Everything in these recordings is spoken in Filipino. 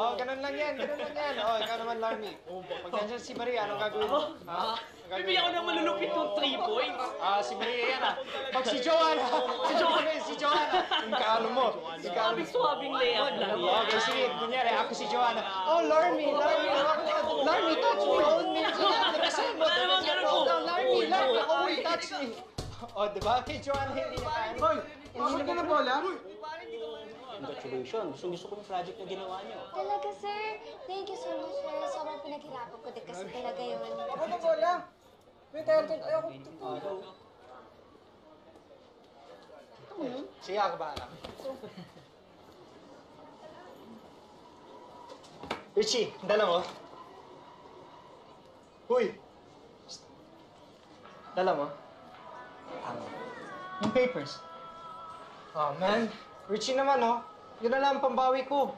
Oh, ganun lang yan, ganun lang yan. Oh, ikaw naman, Larmy. Pag nandiyan si Maria, anong gagawin mo? Ha? Anong gagawin Bibigyan ko mo? ng malulupit yung 3 points. Ah, si Maria yan ah. Pag si Joanna, si Joanna, si Joanna. Yung kaano mo. Yung kaano mo. Swabing layup lang. Okay, sige. Kunyari, ako si Joanna. Oh, Larmy, Larmy, Larmy, touch me. Hold me. Mo. Naman ganun, oh. Oh, Larmy, Larmy, oh, touch me. Oh, di ba? Kay Joanna, hindi niya kaya. Hoy, pasok ka na bola? Congratulations. Gusto, gusto ko yung project na ginawa niyo. Talaga, sir. Thank you so much, sir. Sobrang pinaghirapan ko din kasi talaga yun. Ako na bola. May target. Ayoko. Sige, ako bahala. Richie, dala mo. Huy! Dala mo. Ano? Yung papers. Oh, man. Richie naman, oh. Yun na lang ang pambawi ko.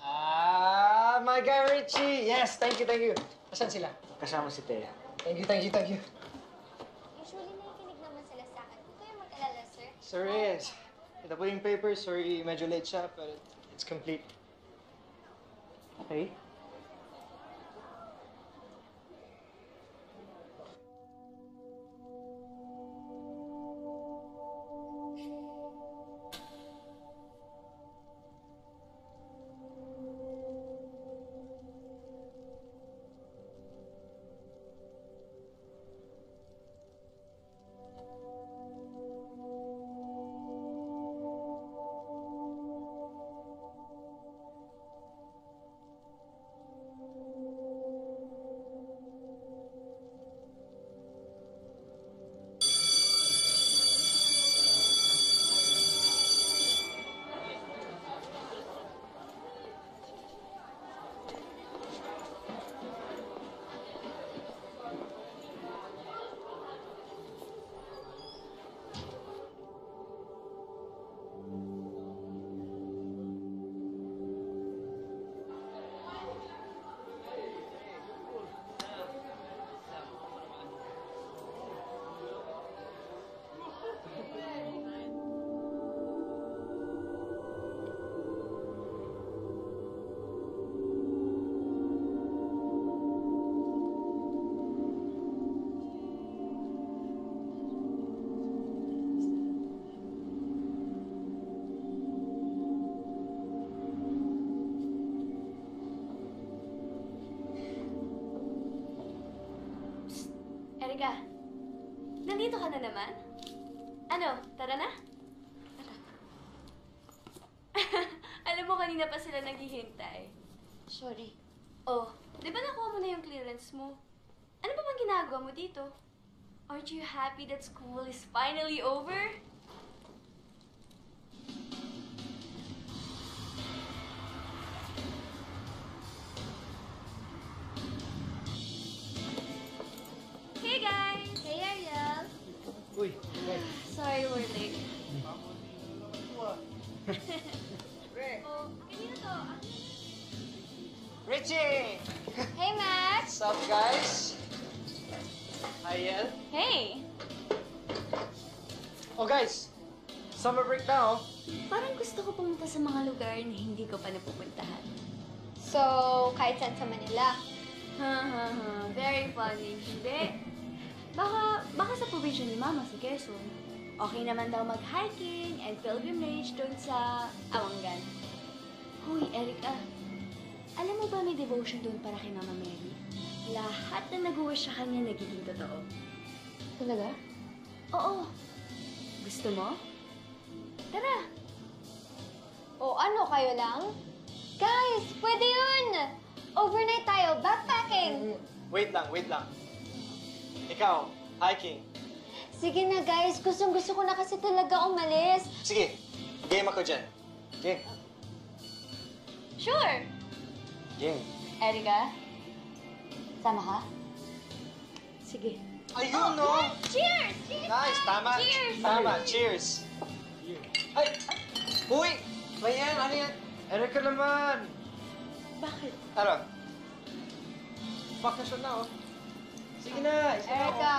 Ah, my guy Richie. Yes, thank you, thank you. Asan sila? Kasama si Thea. Thank you, thank you, thank you. Usually, nakikinig naman sila sa akin. Huwag kayong mag-alala, sir. Sir Reyes, ito po yung papers. Sorry, medyo late siya, but it's complete. Okay. Nandito ka na naman? Ano, tara na? Tara. Alam mo, kanina pa sila naghihintay. Sorry. Oh, di ba nakuha mo na yung clearance mo? Ano pa bang ginagawa mo dito? Aren't you happy that school is finally over? Manila. Ha ha ha, very funny. Hindi. Baka, baka sa probinsya ni Mama sa Quezon. Okay naman daw mag-hiking and pilgrimage doon sa Awangan. Huy, Erica. Alam mo ba may devotion doon para kay Mama Mary? Lahat na nag-wish sa kanya nagiging totoo. Talaga? Oo. Gusto mo? Tara! O ano, kayo lang? Guys, pwede yun! Overnight tayo, backpacking! Wait lang, wait lang. Ikaw, hiking. Sige na guys, gustong gusto ko na kasi talaga umalis. Sige, game ako dyan. Game. Sure! Game. Erica? Sama ka? Sige. Ayun, no? Cheers! Cheers! Nice, tama. Cheers! Tama, cheers. Ay! Uy! Ba yan? Ano yan? Erika naman! Bakit? Ano? Bakasyon na, oh. Sige na, isa na, oh. Erica,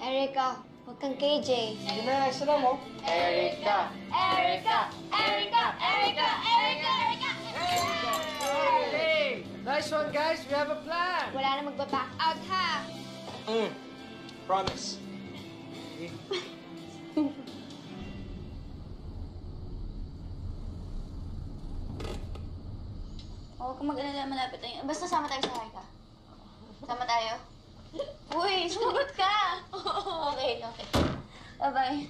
Erica, huwag kang KJ. Sige na, isa na mo. Erica! Erica! Erica! Erica! Erica! Erica! Hey! Nice one, guys. We have a plan. Wala na magbaback out, ha? Mm. Promise. Huwag kang mag-alala, malapit tayo. Basta sama tayo sa Harka. Sama tayo? Uy, sumagot ka! okay, okay. Bye-bye.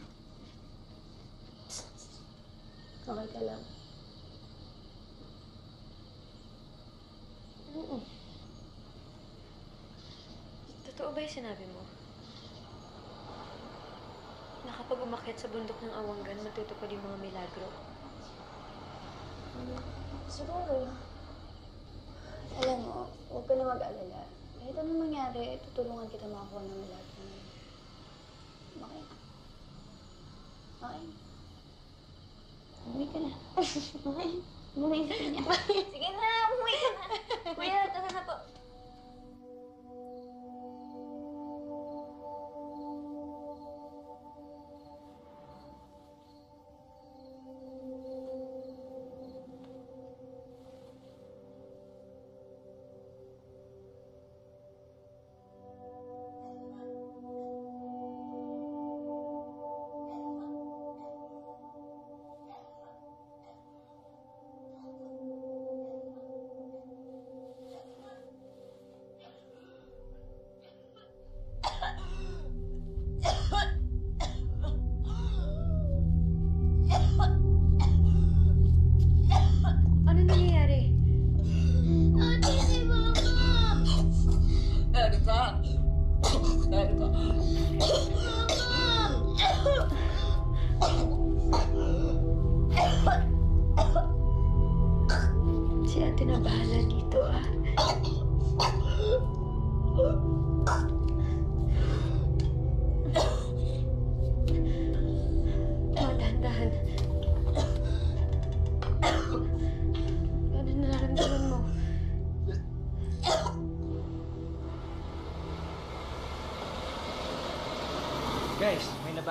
Okay ka lang. Totoo ba yung sinabi mo? Na kapag umakyat sa bundok ng Awanggan, matutupad yung mga milagro? Siguro. Alam mo, huwag ka na mag-alala. Kahit anong mangyari, tutulungan kita makakuha ng lahat ng Okay? Okay? Umuwi ka na. Okay? Umuwi ka na. Sige na, umuwi ka na. Kuya, tara na po.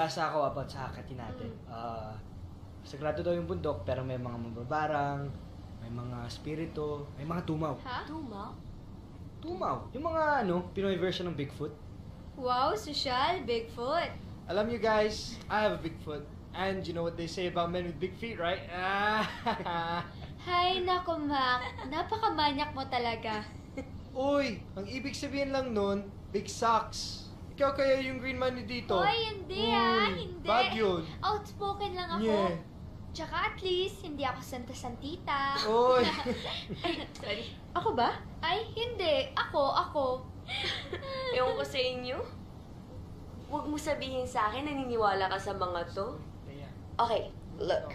Nabasa ako about sa Hakati natin. Ah, sagrado daw yung bundok, pero may mga mababarang, may mga spirito, may mga tumaw. Ha? Tuma? Tumaw? Yung mga ano, Pinoy version ng Bigfoot. Wow, social, Bigfoot. Alam you guys, I have a Bigfoot. And you know what they say about men with big feet, right? Ah, Hay, nako, Mac. Napakamanyak mo talaga. Uy, ang ibig sabihin lang nun, big socks. Ikaw kaya yung green money dito? Oy, hindi ah, Uy, hindi. Bad yun. Outspoken lang ako. Yeah. Tsaka at least, hindi ako santa-santita. Uy, Sorry. Ako ba? Ay, hindi. Ako, ako. Ewan ko sa inyo. Huwag mo sabihin sa akin naniniwala ka sa mga to. Okay, look.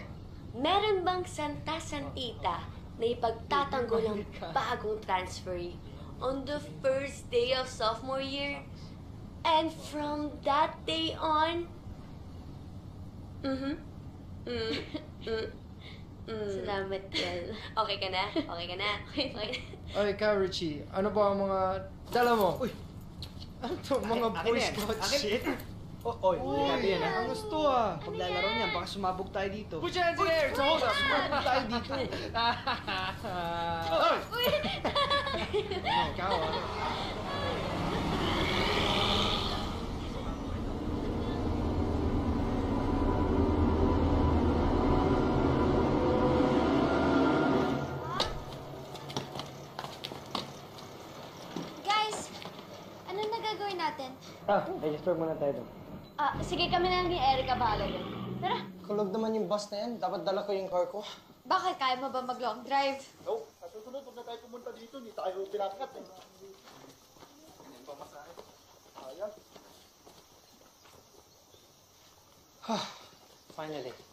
Meron bang Santa Santita na ipagtatanggol ng bagong transferee on the first day of sophomore year? And from that day on, mhm, mm, mm, mm. Salamat. Okay ka na? Okay ka na? Okay, okay. Oy, ikaw, Richie, ano ba ang mga dala mo? Uy, ano to, mga Akin- Boy yan. Scout Akin- shit? Oh, oy, yan ha. Ang gusto ah. Paglalaro niyan, baka sumabog tayo dito. Put your hands in the air, it's a hold up. Sumabog tayo dito. Oy! Ano, ikaw, ano? Ah, register muna tayo doon. Ah, sige kami na lang ni Erica bahala doon. Tara. Kulog naman yung bus na yan. Dapat dala ko yung car ko. Bakit kaya mo ba mag-long drive? Oh, sa susunod, pag na tayo pumunta dito, hindi tayo pinakat eh. Finally.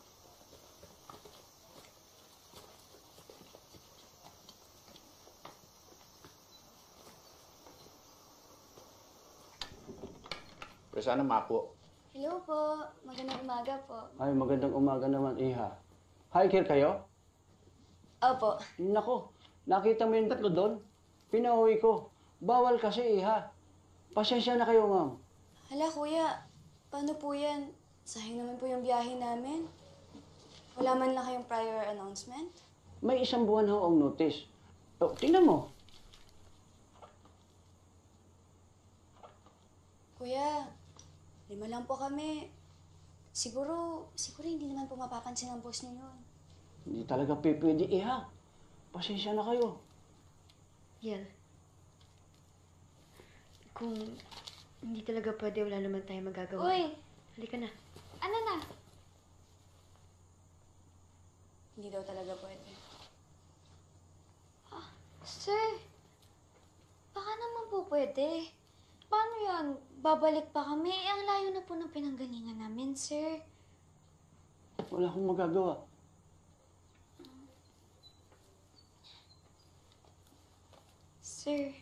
Pero sana mapo. Hello po. Magandang umaga po. Ay, magandang umaga naman, Iha. Hiker kayo? Opo. Nako, nakita mo yung tatlo doon? Pinauwi ko. Bawal kasi, Iha. Pasensya na kayo, ma'am. Hala, kuya. Paano po yan? Sayang naman po yung biyahe namin. Wala man lang kayong prior announcement? May isang buwan ho ang notice. Oh, tingnan mo. Kuya, lima lang po kami. Siguro, siguro hindi naman po mapapansin ng boss niyo yun. Hindi talaga pe- pwede, Iha. Pasensya na kayo. Yel. Kung hindi talaga pwede, wala naman tayo magagawa. Uy, Halika na. ano na? Hindi daw talaga pwede. Sir, baka naman po pwede. Paano yan? Babalik pa kami? Eh, ang layo na po ng pinanggalingan namin, sir. Wala akong magagawa. Sir,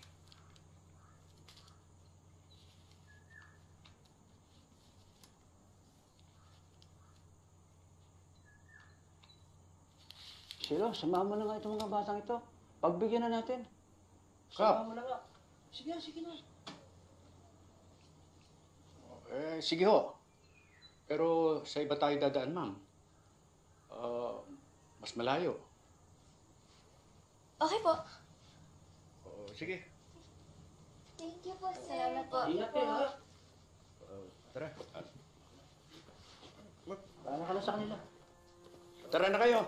Silo, samahan mo na nga itong mga batang ito. Pagbigyan na natin. Kap. Samahan mo na nga. Sige na, sige na. Eh, sige ho. Pero sa iba tayo dadaan, ma'am. Ah, mas malayo. Okay po. Oh, sige. thank you po, sir. Salamat po. Ingat eh, ha? Ah, tara. Ah, Paano ka na sa kanila? tara na kayo.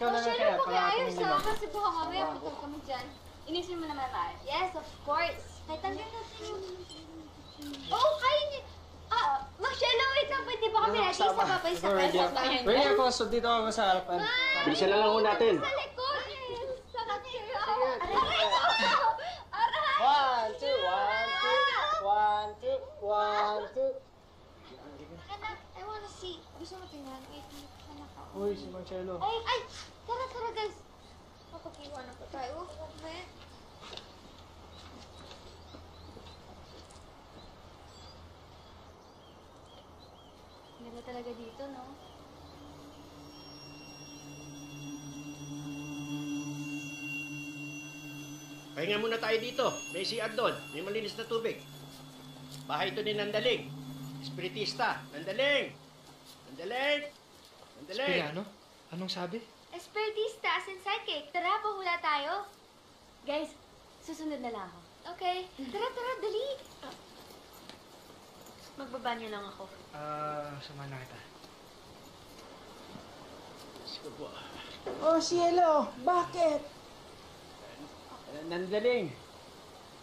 Ikaw na lang kaya. kaya ayos, Pangatong ha? nila. Kasi baka mamaya putol kami dyan. Inisin mo naman tayo. Yes, of course. Kahit tanggal natin yung... Oh, kaya niyo. Ah, Marcelo, wait lang. Pwede ba kami natin isa papay sa Ready peso? ako. So, dito ako sa harapan. Bilisan na lang ho natin. Sa likod. Sa Marcelo. Aray ko! Aray! One, two, one, two, one, two, one, two. Anak, I wanna see. Gusto mo tingnan? Wait, anak ako. Uy, si Marcelo. Ay, ay! Tara, tara, guys. Kapag-iwan na po tayo. Okay. Ganda talaga dito, no? Pahinga muna tayo dito. May CR doon. May malinis na tubig. Bahay ito ni Nandaling. Espiritista. Nandaling! Nandaling! Nandaling! Spiriano? Anong sabi? Espiritista, as in psychic. Tara, pahula tayo. Guys, susunod na lang ako. Okay. Tara, tara, dali. Magbabanyo lang ako. Ah, sama na kita. Sige po. Oh, Cielo. Bakit? Nandaling.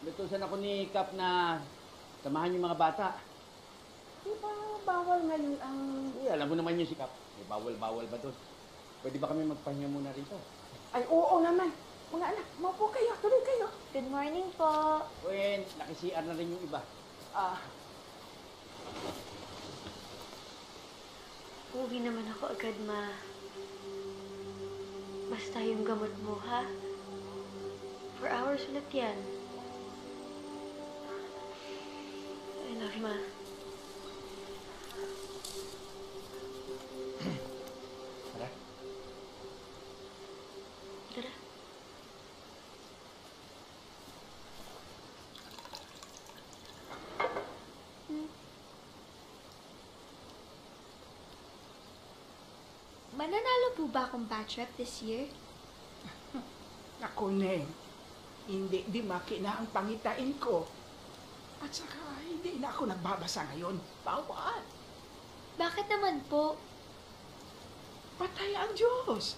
Lutusan ako ni Kap na samahan yung mga bata. Di ba bawal ngayon ang... Eh, alam mo naman yung si Kap. Eh, bawal-bawal ba doon? Pwede ba kami magpahinga muna rito? Ay, oo naman. Mga anak, maupo kayo. Tuloy kayo. Good morning po. Wen, naki-CR na rin yung iba. Ah, Uuwi naman ako agad, ma. Basta yung gamot mo, ha? For hours ulit yan. I love you, ma. Mananalo po ba akong batch rep this year? Naku, Neng. Hindi di maki na ang pangitain ko. At saka, hindi na ako nagbabasa ngayon. Bawal. Bakit naman po? Patay ang Diyos.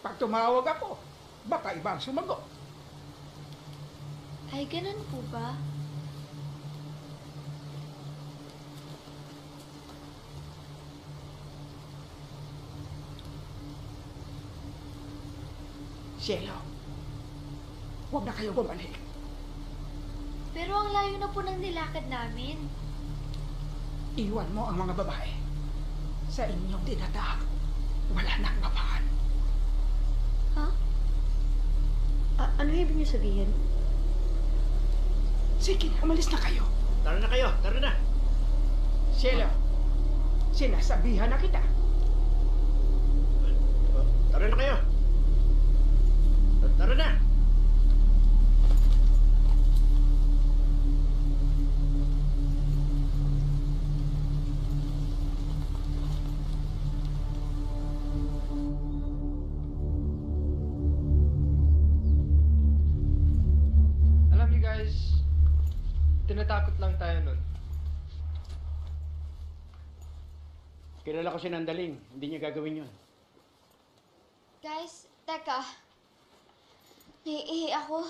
Pag tumawag ako, baka ibang sumagot. Ay, ganun po ba? Cielo, huwag na kayo bumalik. Pero ang layo na po ng nilakad namin. Iwan mo ang mga babae. Sa inyong dinadaak, wala nang mapaan. Ha? A- ano ibig niyo sabihin? Sige, umalis na kayo. Tara na kayo, tara na. Cielo, sinasabihan na kita. Oh, Tara na kayo. Kilala ko si Nandaling. Hindi niya gagawin yun. Guys, teka. Naiihi ako.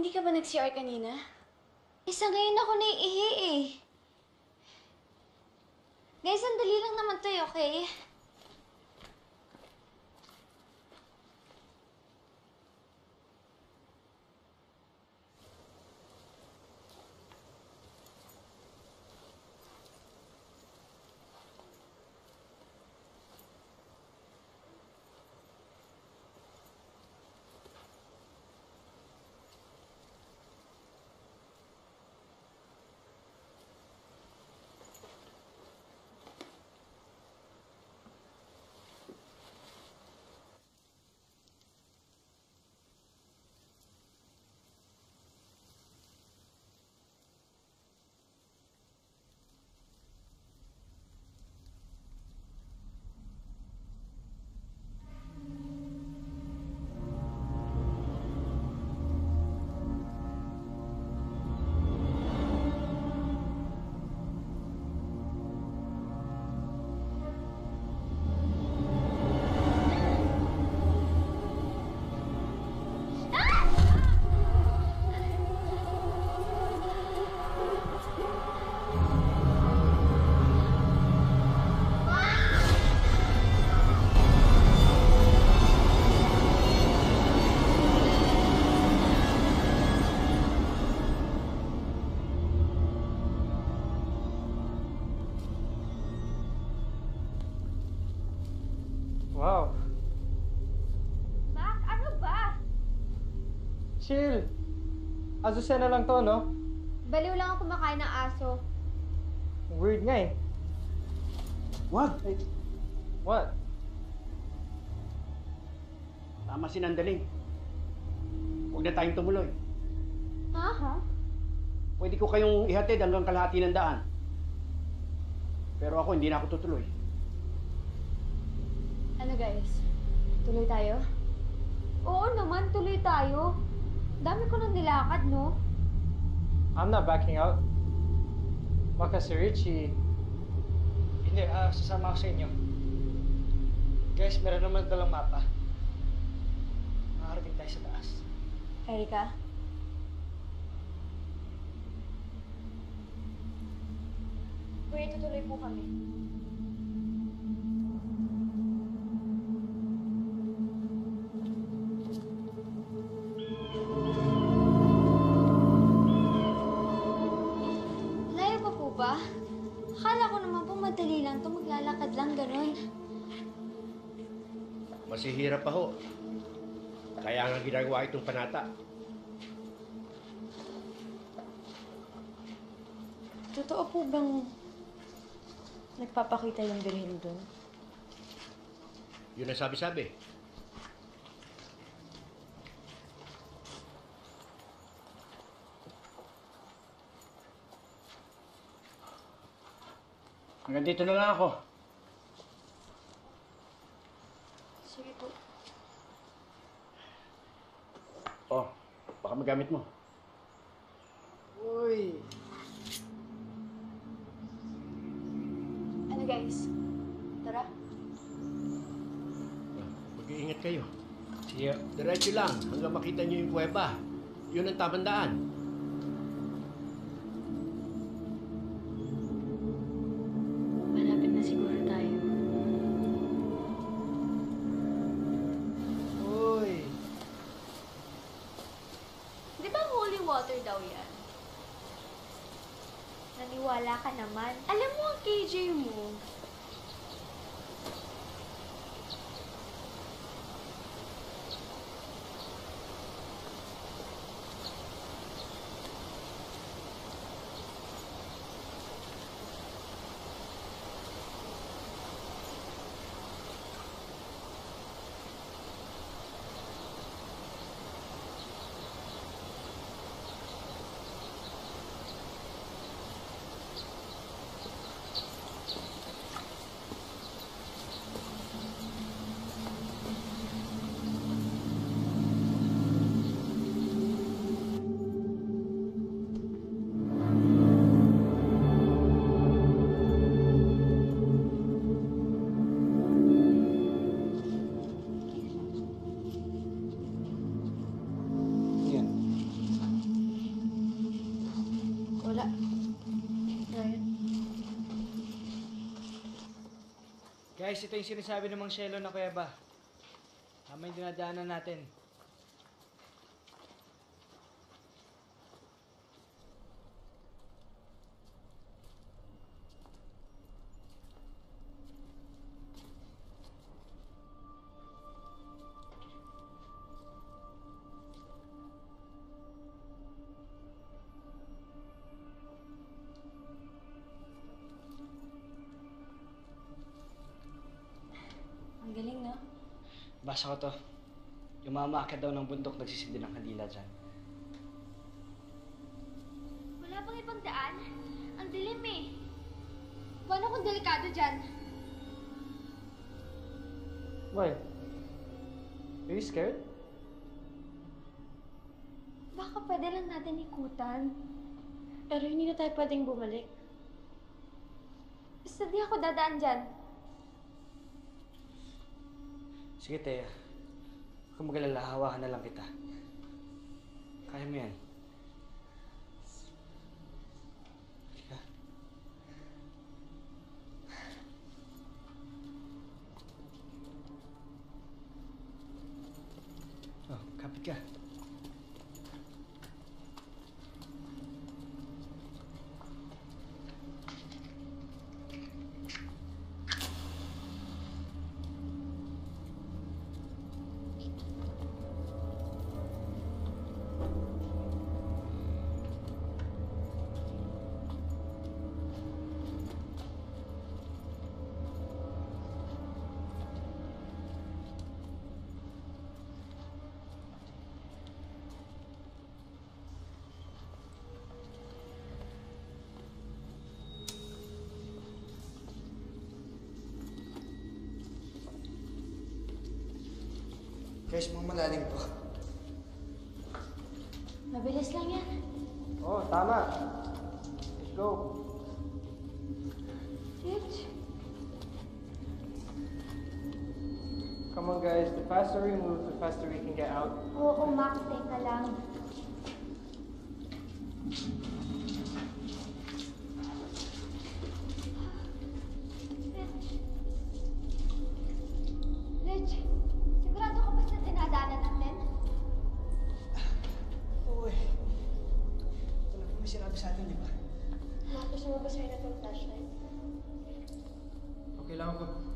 Hindi ka ba nag-CR kanina? Isa ngayon ako naiihi eh. Guys, sandali lang naman to eh, okay? Chill. Azucena lang to, no? Baliw lang ako kumakain ng aso. Weird nga eh. Wag! What? Tama si Nandaling. Huwag na tayong tumuloy. Ha? Pwede ko kayong ihatid hanggang kalahati ng daan. Pero ako, hindi na ako tutuloy. Ano guys? Tuloy tayo? Oo naman, tuloy tayo. Dami ko nang nilakad, no? I'm not backing out. Baka si Richie... Hindi, ah, sasama ako sa inyo. Guys, meron naman dalang mapa. Makakarating tayo sa taas. Erika? Kuya, tutuloy po kami. Lang to maglalakad lang ganun. Masihirap pa ho. Kaya nga ginagawa itong panata. Totoo po bang nagpapakita yung birhen doon? Yun ang sabi-sabi. Hanggang dito na lang ako. Sige po. Oh, baka magamit mo. Uy. Ano guys? Tara. Mag-iingat kayo. Sige. Diretso lang hanggang makita nyo yung kuweba. Yun ang tamang daan. Ito yung sinasabi ng Mang Shelo na kuya ba? Tama dinadaanan natin. Basa ko to. Yung mama akit daw ng bundok nagsisindi ng kandila dyan. Wala bang ibang daan? Ang dilim eh. Paano kung delikado dyan? Why? Are you scared? Baka pwede lang natin ikutan. Pero hindi na tayo pwedeng bumalik. Basta di ako dadaan dyan. Sige, Teya. Kung magalala, hawakan na lang kita. Kaya mo yan. Guys, mga malalim to. Mabilis lang yan. Oh, tama. Let's go. Rich. Come on guys, the faster we move, the faster Gusto mo ba sa'yo na itong flashlight? Okay lang ako.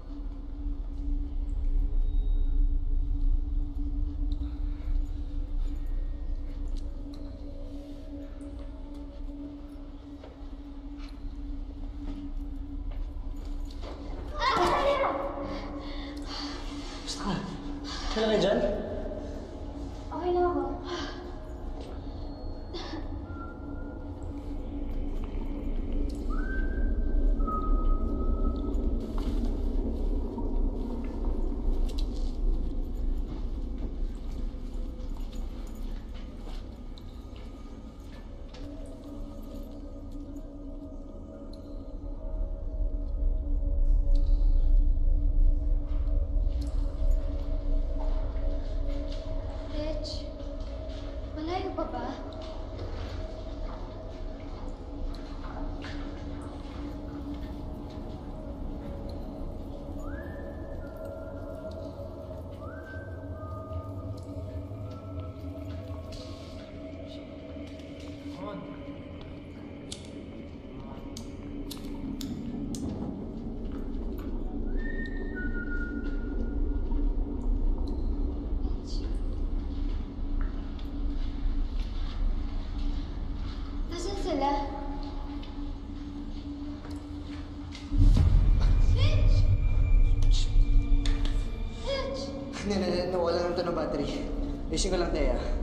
Ayusin ko lang,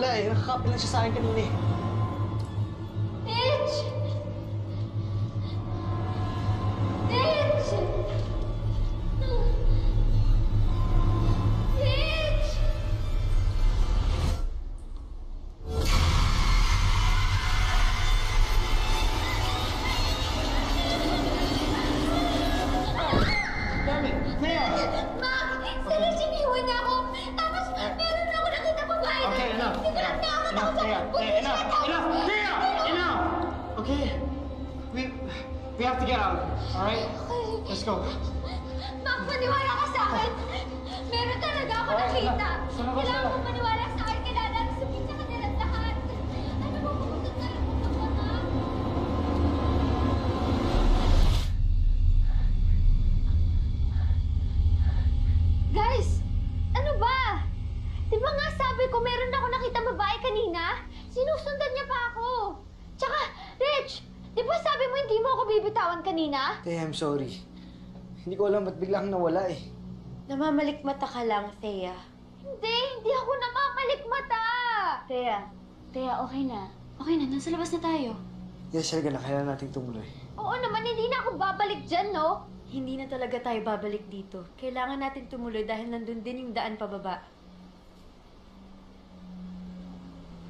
Bigla siya nawala eh. Nakakapil lang siya sa akin kanina eh. I'm sorry. Hindi ko alam ba't biglang nawala eh. Namamalikmata ka lang, Thea. Hindi! Hindi ako namamalikmata! Thea, Thea, okay na. Okay na, nasa labas na tayo. Yes, Helga na. Kailangan nating tumuloy. Oo naman, hindi na ako babalik dyan, no? Hindi na talaga tayo babalik dito. Kailangan natin tumuloy dahil nandun din yung daan pababa.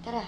Tara.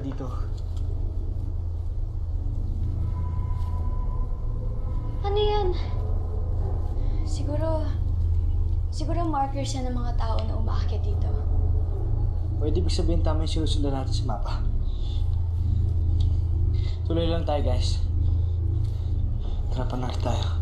Pa dito. Ano yan? Siguro, siguro markers yan ng mga tao na umaakit dito. Pwede ibig sabihin tama yung sinusundan natin sa mapa. Tuloy lang tayo, guys. Tara, panak tayo.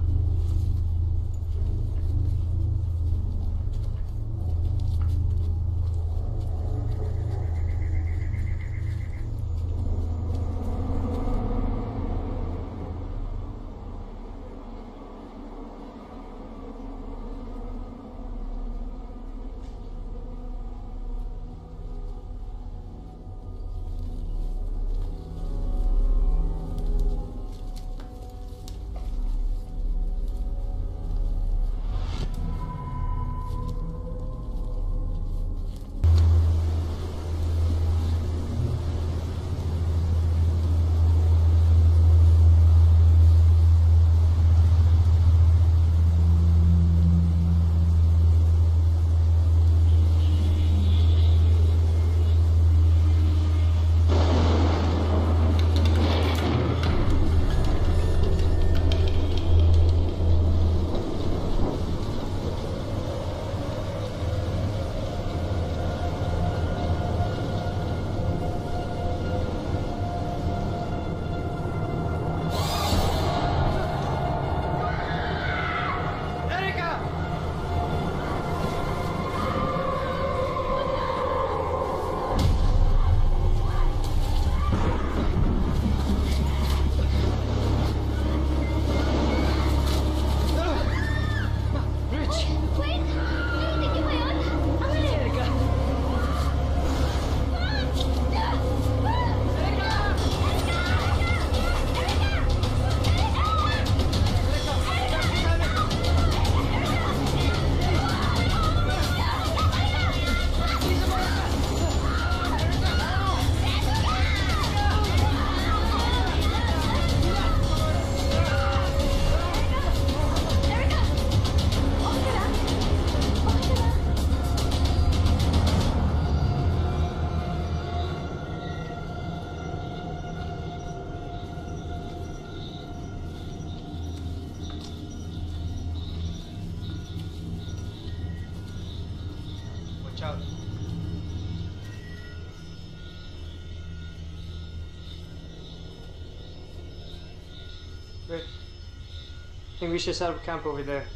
I think we should set up camp over there.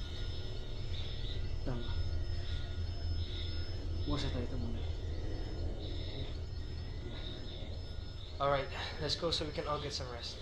Tama. Umasa tayo ito muna. Alright, let's go so we can all get some rest.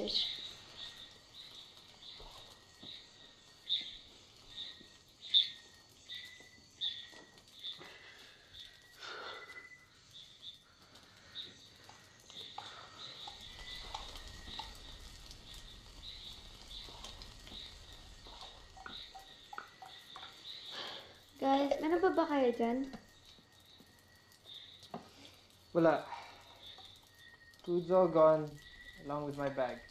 Rich. Guys, meron pa ba kayo dyan? Wala. Food's all gone, along with my bag.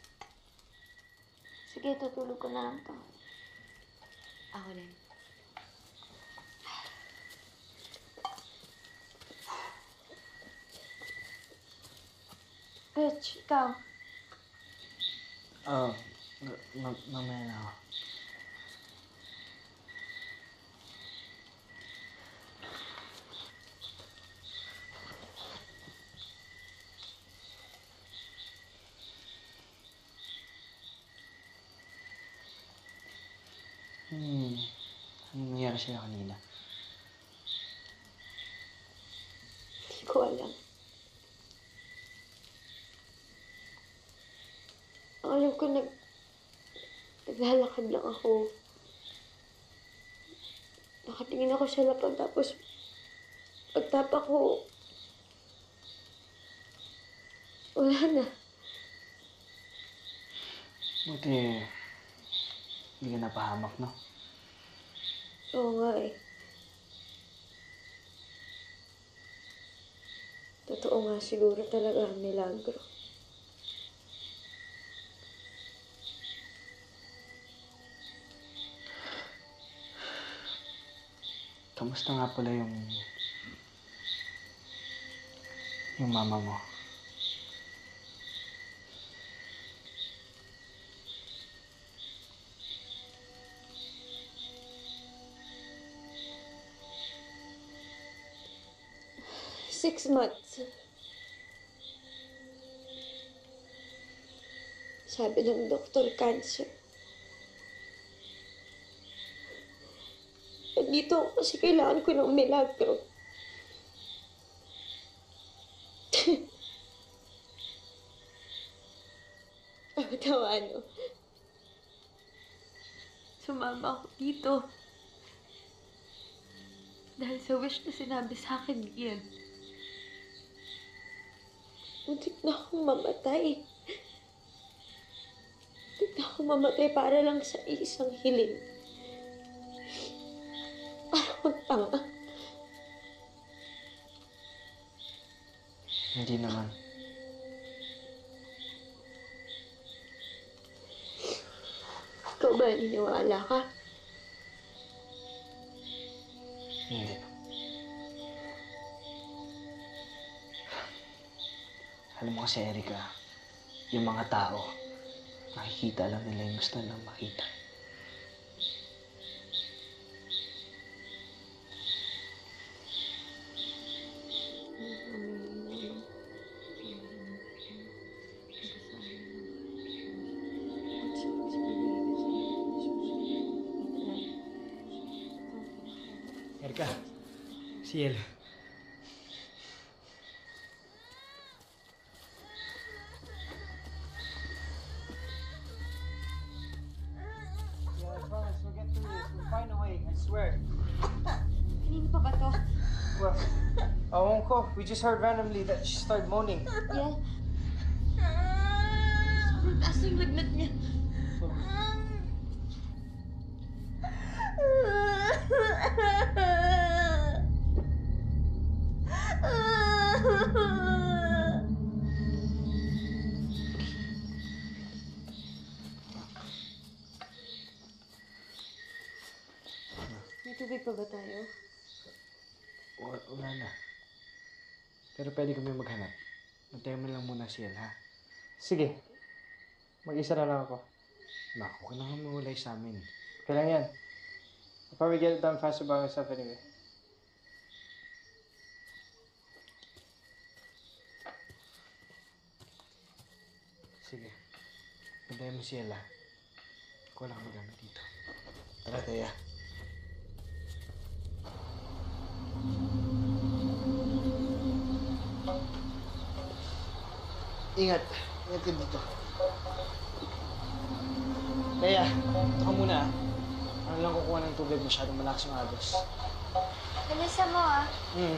Sige, tutulog ko na lang to. Ako din. Rich, ikaw. Oo. ma- mamaya na ako. Hmm. Anong nangyari sa'yo kanina? Hindi ko alam. Ang alam ko, nag... Naglalakad lang ako. Nakatingin ako sa lapag, tapos... Pagtapa ko... Wala na. Buti, hindi ka napahamak, no? Oo nga eh. Totoo nga siguro talaga ang milagro. Kamusta nga pala yung... yung mama mo? Months. Sabi ng doktor, cancer. Dito ako kasi kailangan ko ng milagro. Ang tawa, no? Sumama ako dito. Dahil sa wish na sinabi sa akin Ian. Muntik na akong mamatay. Muntik na akong mamatay para lang sa isang hiling. Para akong tanga. Hindi naman. Ikaw ba naniniwala ka? Hindi. Alam mo kasi, Erika, yung mga tao, nakikita lang nila yung gusto nilang makita. Erika, si El. We just heard randomly that she started moaning. Yan. Lang muna si El, ha? Sige. Mag-isa na lang ako. Naku, huwag ka na nga mawalay sa amin. Okay lang yan. I'll probably get it done faster by myself anyway. Sige. Antayin mo si El, ha? Ikaw lang magamit dito. Tara, Teya. Ingat. Ingat ka dito. Leia, ito ka muna. ah. Ano lang kukuha ng tubig, masyadong malakas yung agos. Bilisan mo ah. Hmm.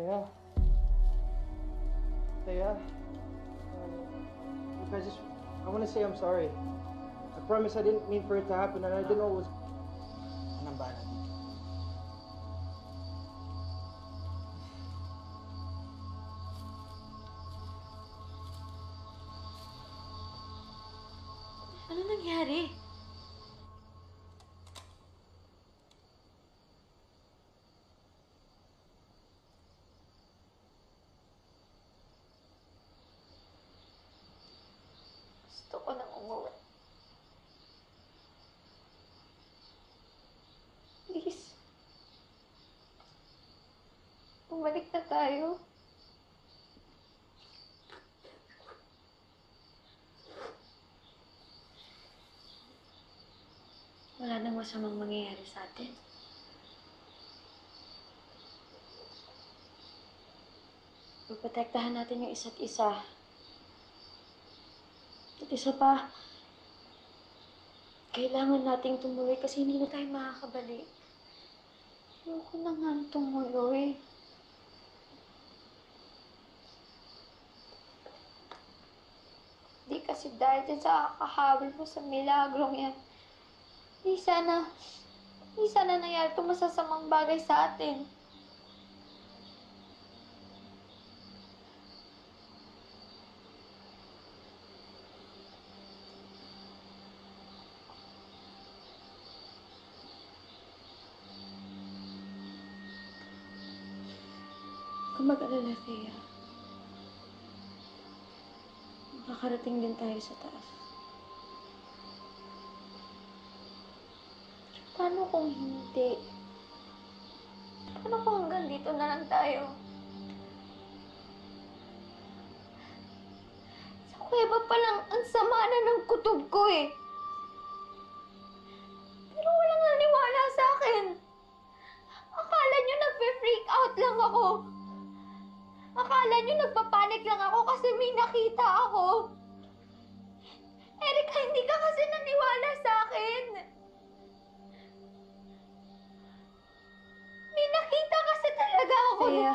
Taya. Taya. Um, look, I just, I want to say I'm sorry. I promise I didn't mean for it to happen and I didn't know it was... Bumalik na tayo. Wala nang masamang mangyayari sa atin. Pagprotektahan natin yung isa't isa. At isa pa, Kailangan nating tumuloy kasi hindi na tayo makakabalik. Ayoko na nga tumuloy. Kasi dahil dyan sa kakahabol mo sa milagrong yan. Di sana, di sana nangyari itong masasamang bagay sa atin. Makakarating din tayo sa taas. Paano kung hindi? Paano kung hanggang dito na lang tayo? Sa kuweba pa lang, ang sama na ng kutob ko eh. Pero walang naniwala sa akin. Akala nyo nagpe-freak out lang ako. Akala nyo nagpapanik lang ako kasi may nakita ako. Erika, hindi ka kasi naniwala sa akin. May nakita kasi talaga ako. Thea.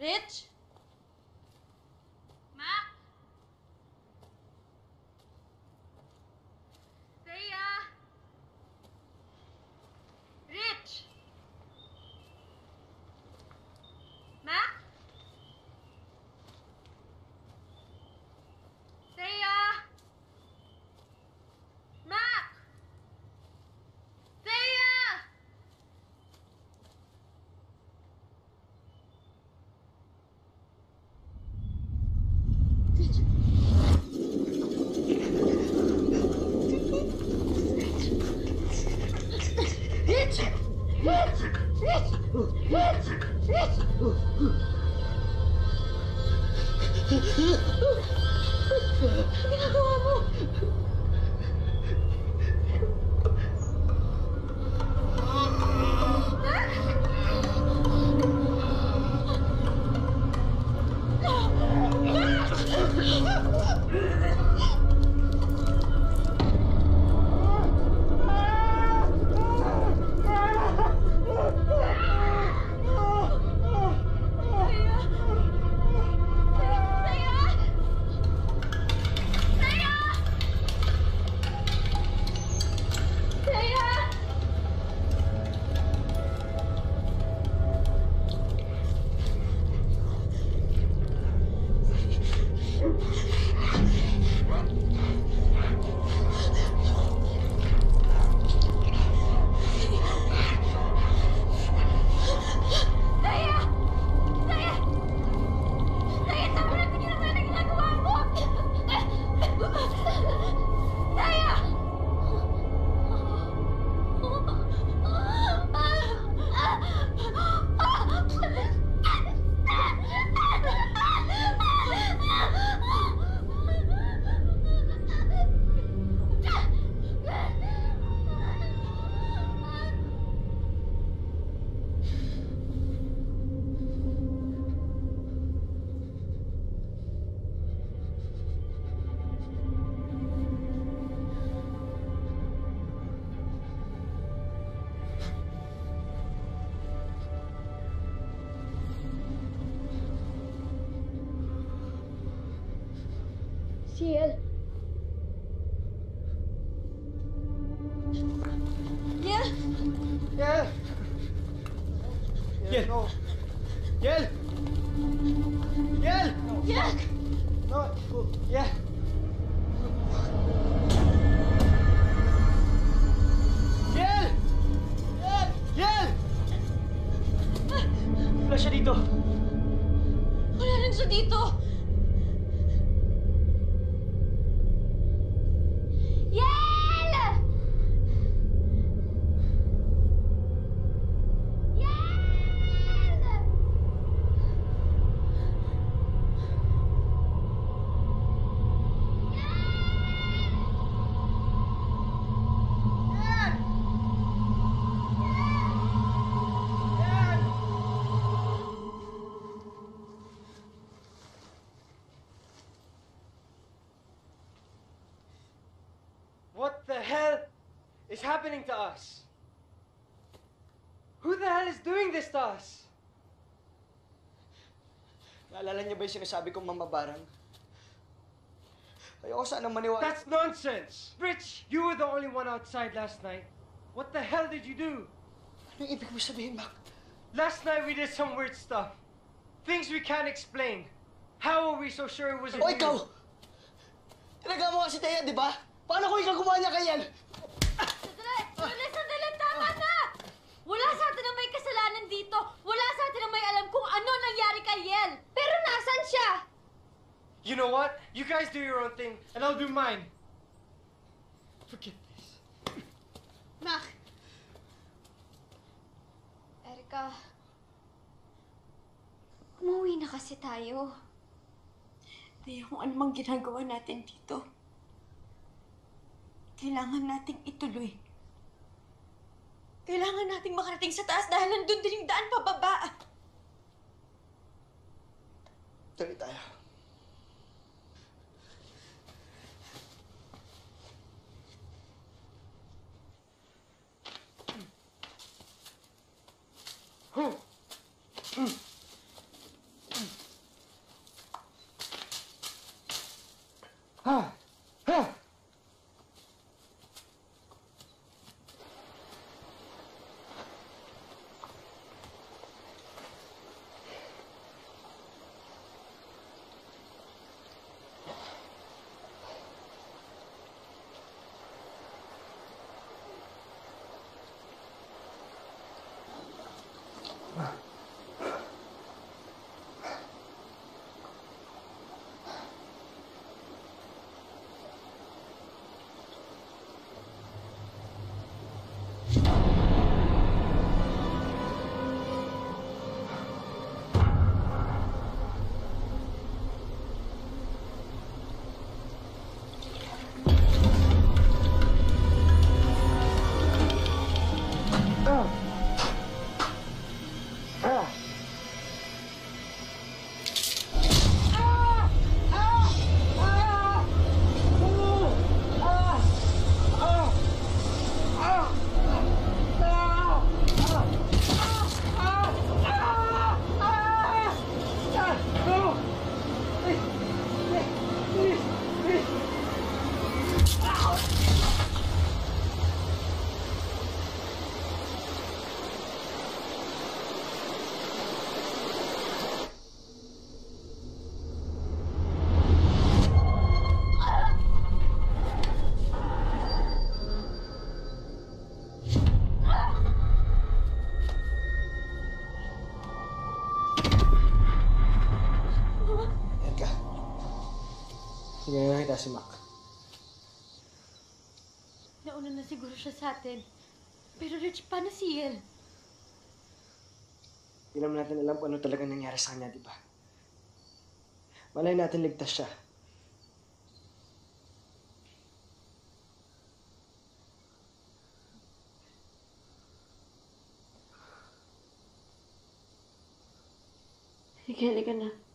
Rich? see you. Is happening to us? Who the hell is doing this to us? Naalala niyo ba yung sinasabi kong mamabarang? Ayoko sanang maniwala. That's nonsense! Rich, you were the only one outside last night. What the hell did you do? Anong ibig mo sabihin, Mac? Last night we did some weird stuff. Things we can't explain. How are we so sure it wasn't O you? ikaw! Talaga mo kasi Teya, di ba? Paano ko ikaw gumawa niya kay? Sandali! Sandali! Tama na! Wala sa atin ang may kasalanan dito. Wala sa atin ang may alam kung ano nangyari kay Yel. Pero nasan siya? You know what? You guys do your own thing, and I'll do mine. Forget this. Nak! Erika, umuwi na kasi tayo. Kaya kung ano mang ginagawa natin dito, kailangan nating ituloy. Kailangan nating makarating sa taas dahil nandun din yung daan pababa. Tuloy tayo. Sige, nakita si Mac. Nauna na siguro siya sa atin. Pero Rich, paano si Yel? Hindi naman natin alam kung ano talaga nangyari sa kanya, di ba? Malay natin ligtas siya. Sige, halika na.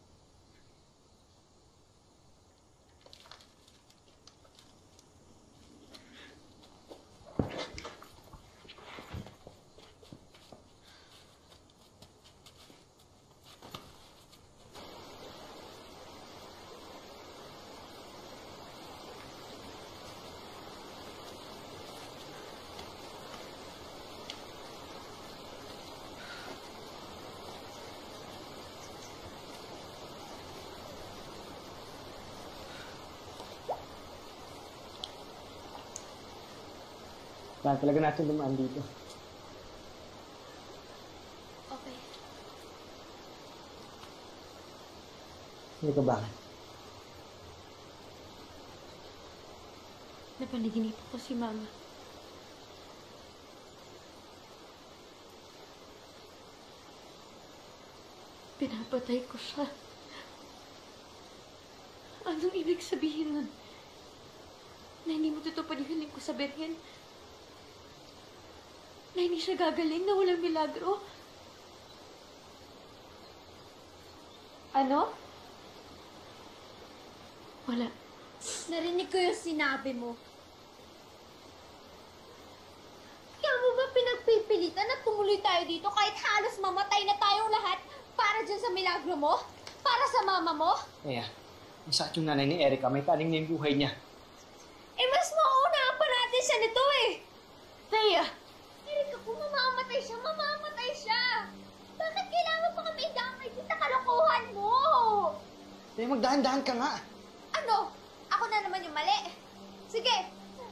Talaga natin dumaan dito. Okay. Hindi ka bakit? Napaniginip ko si Mama. Pinapatay ko siya. Anong ibig sabihin nun? Na hindi mo tutupad yung hiling ko sa Birhen? Na hindi siya gagaling na walang milagro? Ano? Wala. Narinig ko yung sinabi mo. Kaya mo ba pinagpipilitan na tumuloy tayo dito kahit halos mamatay na tayong lahat para dyan sa milagro mo? Para sa mama mo? Kaya, ang sakit yung nanay ni Erica, may taning na yung buhay niya. Eh, mas mauunahan pa natin siya nito eh! Thea! Ewan mo! Eh, magdahan-dahan ka nga. Ano? Ako na naman yung mali. Sige,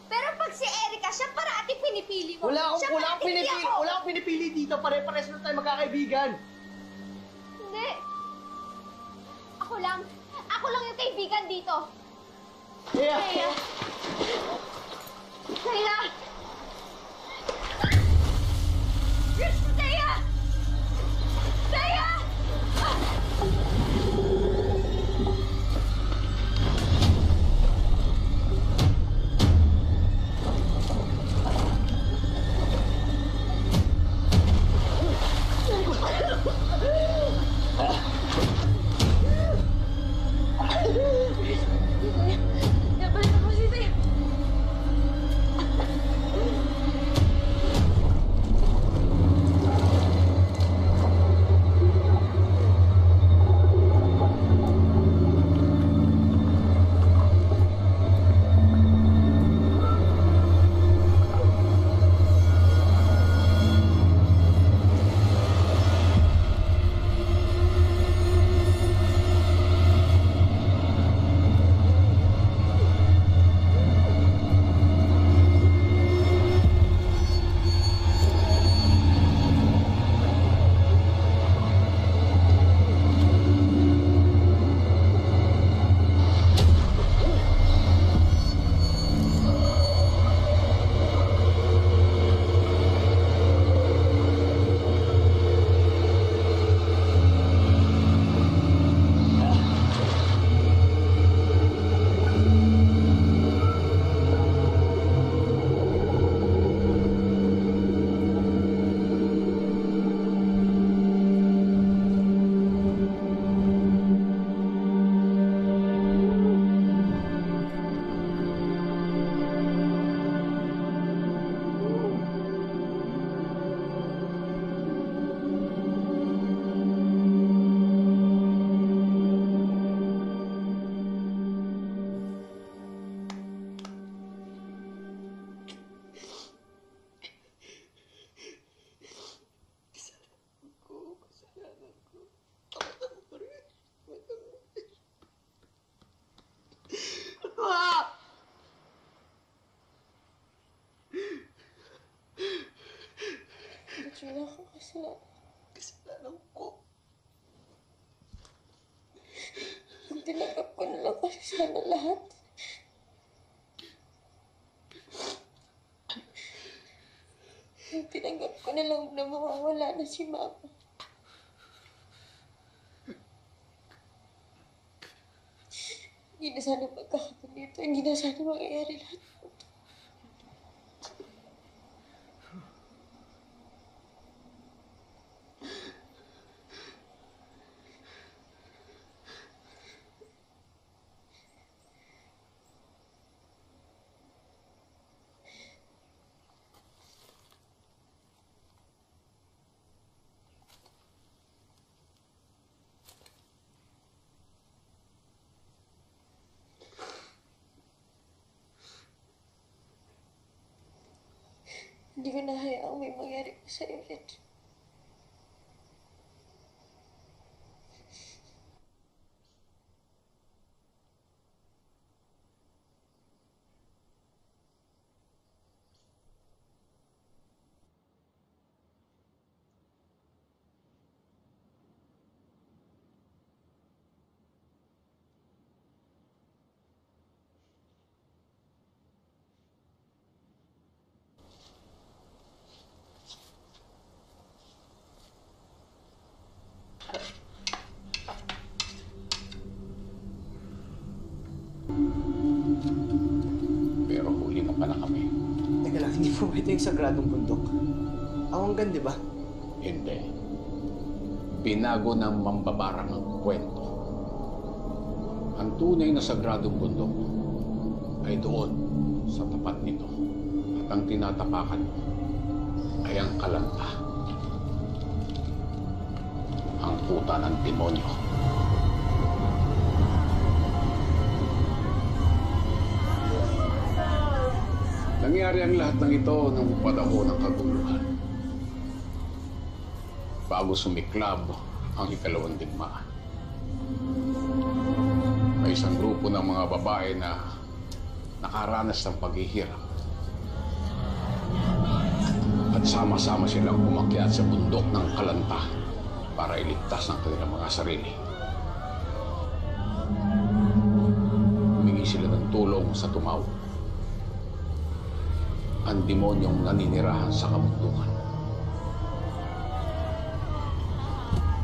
pero pag si Erica, siya para ating pinipili mo. Wala akong, siya wala akong pinipili, ako. wala akong pinipili dito. Pare-pares lang tayo magkakaibigan. Hindi. Ako lang. Ako lang yung kaibigan dito. Yeah. Kaya. Kaya. Wala akong kasalanan. kasalanan ko. Ang tinanggap ko na lang kasi sana lahat. Ang tinanggap ko na lang na mawawala na si Mama. Hindi na sana magkakapon dito. Hindi na sana mangyayari lahat. Hindi ko na hayaang may mangyari pa sa'yo, Rich. Pero huli na pala kami. Teka lang, hindi po ba ito yung sagradong bundok? Awanggan, di ba? Hindi. Binago ng mambabarang ang kwento. Ang tunay na sagradong bundok ay doon sa tapat nito. At ang tinatapakan mo ay ang kalanta. Ang puta ng demonyo. Nangyari ang lahat ng ito nung panahon ng kaguluhan. Bago sumiklab ang ikalawang digmaan. May isang grupo ng mga babae na nakaranas ng paghihirap. at sama-sama silang umakyat sa bundok ng Kalanta para iligtas ang kanilang mga sarili. Humingi sila ng tulong sa tumaw. Ang demonyong naninirahan sa kabundukan.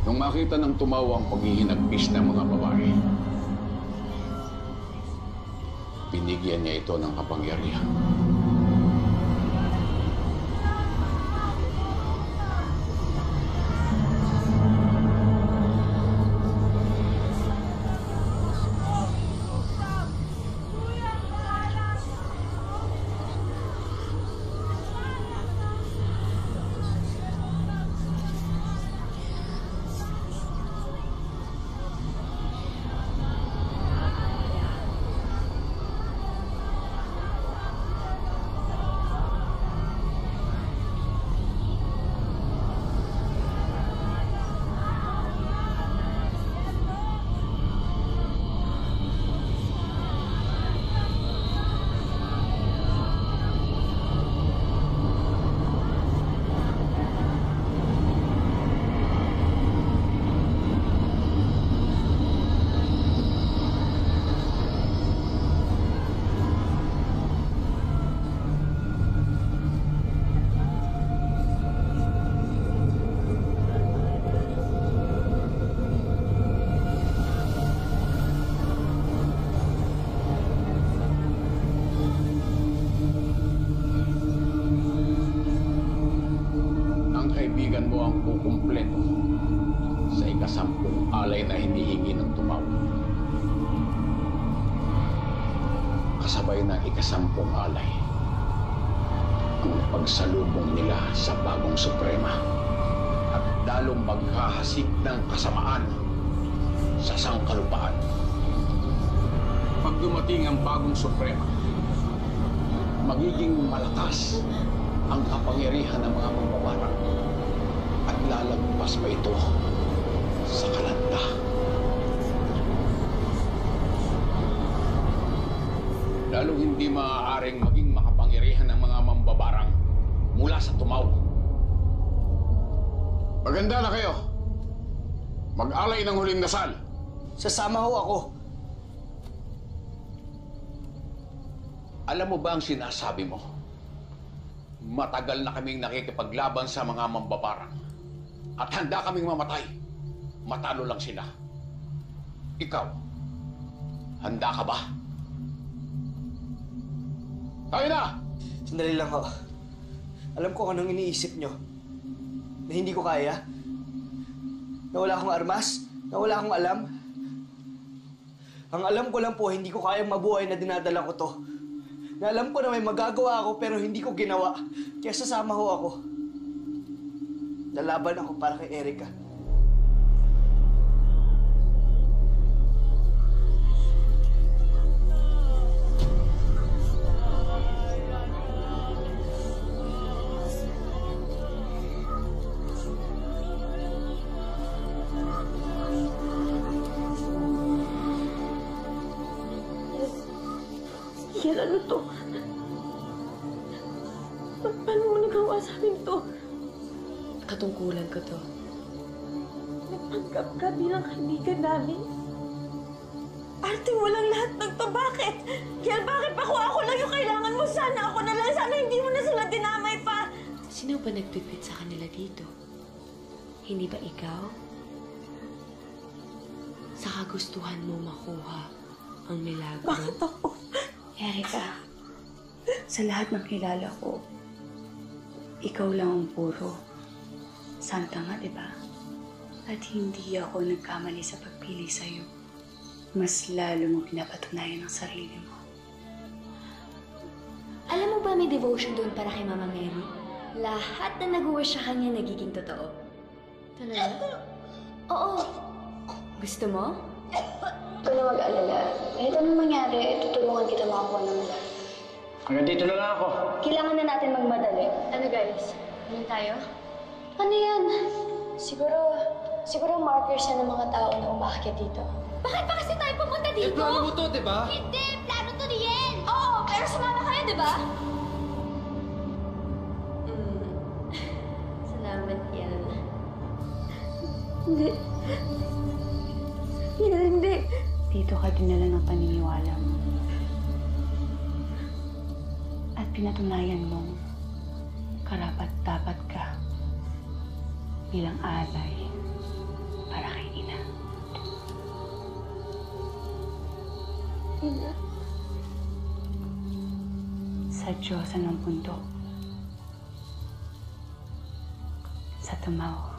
Nung makita ng tumaw ang paghihinagpis ng mga babae, binigyan niya ito ng kapangyarihan. Maganda na kayo. Mag-alay ng huling dasal. Sasama ho ako. Alam mo ba ang sinasabi mo? Matagal na kaming nakikipaglaban sa mga mambabarang. At handa kaming mamatay. Matalo lang sila. Ikaw, handa ka ba? Tayo na! Sandali lang ho. Alam ko anong iniisip nyo. Na hindi ko kaya. Na wala akong armas. Na wala akong alam. Ang alam ko lang po, hindi ko kayang mabuhay na dinadala ko to. Na alam ko na may magagawa ako pero hindi ko ginawa. Kaya sasama ho ako. Lalaban ako para kay Erika. Hindi ba ikaw? Sa kagustuhan mo makuha ang milagro? Bakit ako? Erika, sa lahat ng kilala ko, ikaw lang ang puro. Santa nga, di ba? At hindi ako nagkamali sa pagpili sa'yo. Mas lalo mo pinapatunayan ang sarili mo. Alam mo ba may devotion doon para kay Mama Mary? Lahat na nag-wish sa kanya nagiging totoo. Talaga? Oo. Gusto mo? Huwag na mag-alala. Kahit anong mangyari, tutulungan kita makakuha ng lahat. Hanggang dito na lang ako. Kailangan na natin magmadali. Ano guys? Ano tayo? Ano yan? Siguro, siguro markers yan ng mga tao na umakyat dito. Bakit pa kasi tayo pumunta dito? mo to, di ba? Hindi, plano to ni Yen. Oo, pero sumama kayo, di ba? Hindi. Hindi, hindi. Dito ka dinala ng paniniwala mo. At pinatunayan mong karapat dapat ka bilang alay para kay Ina. Ina. Sa Diyosa ng bundok. Sa tumaw.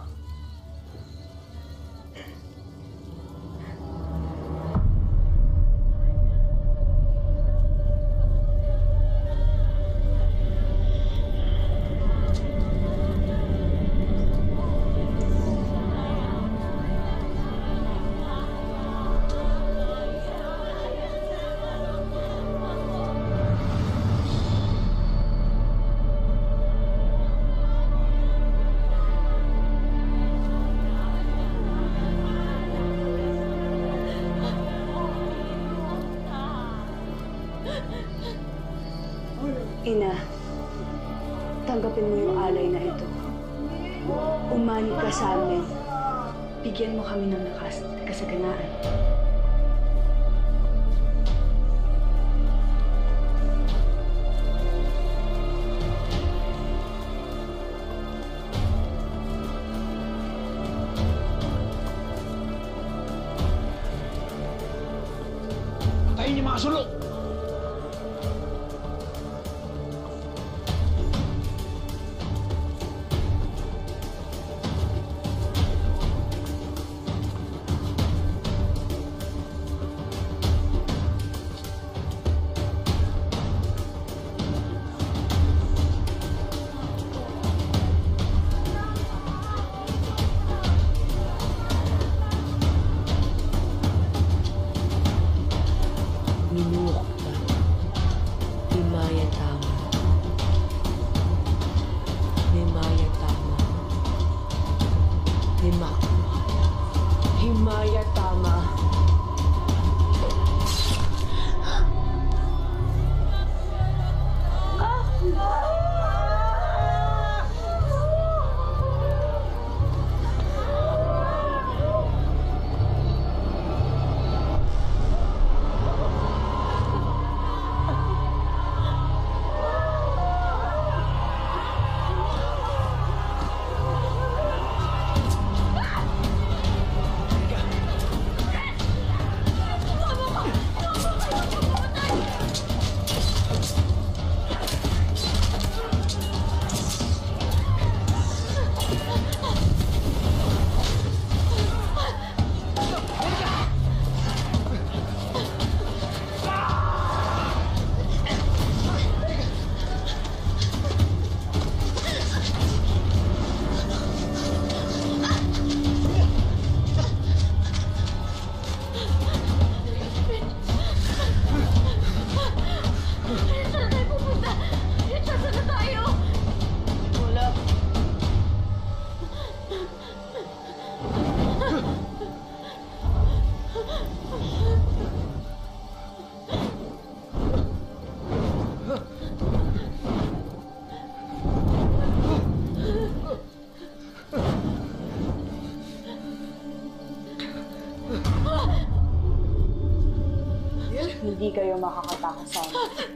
Kayo makakatakas sa amin.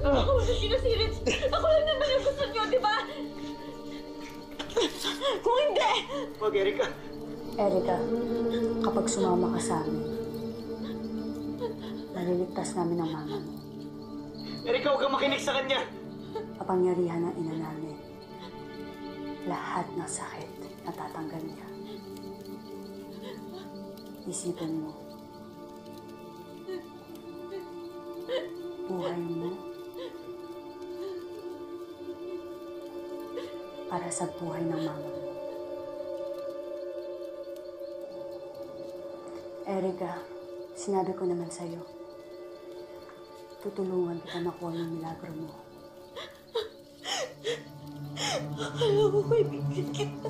Ako wala sinusirit. Ako lang naman yung gusto niyo, di ba? Kung hindi! Wag, Erika. Erika, kapag sumama ka sa amin, maliligtas namin ang mama mo. Erika, huwag kang makinig sa kanya. Kapangyarihan ng sa buhay ng mama. Erika, sinabi ko naman sa'yo, tutulungan kita makuha yung milagro mo. Akala ko kaibigan kita.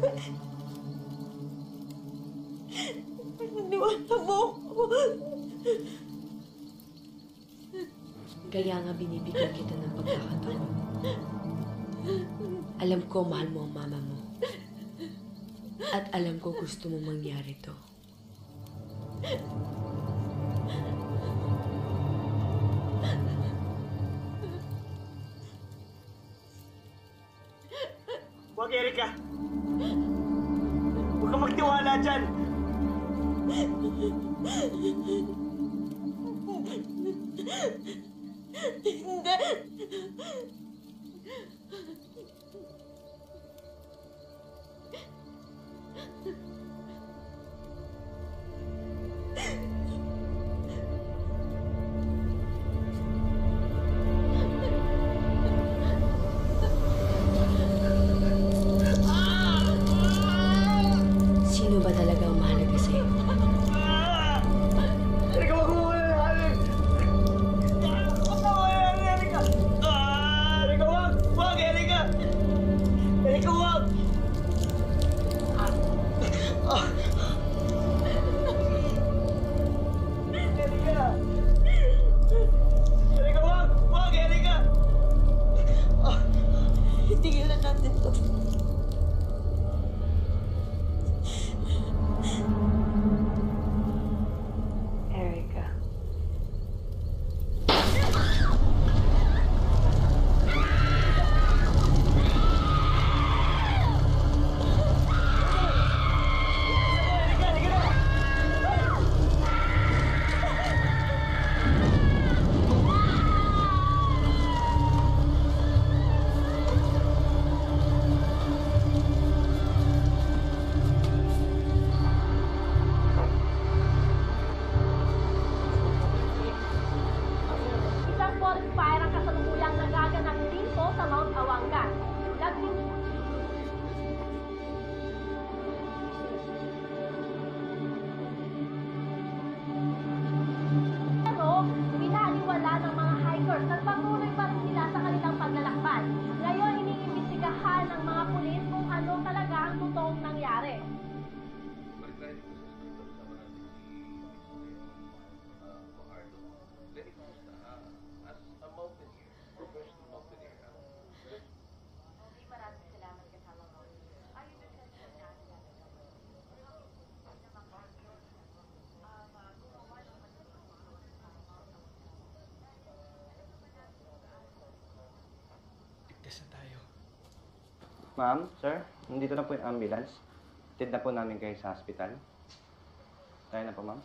Naniwala mo ako. Kaya nga binibigyan kita ng pagkakataon. Alam ko mahal mo ang mama mo. At alam ko gusto mo mangyari to. Ma'am, sir, nandito na po yung ambulance. Tid na po namin kayo sa hospital. Kaya na po, ma'am.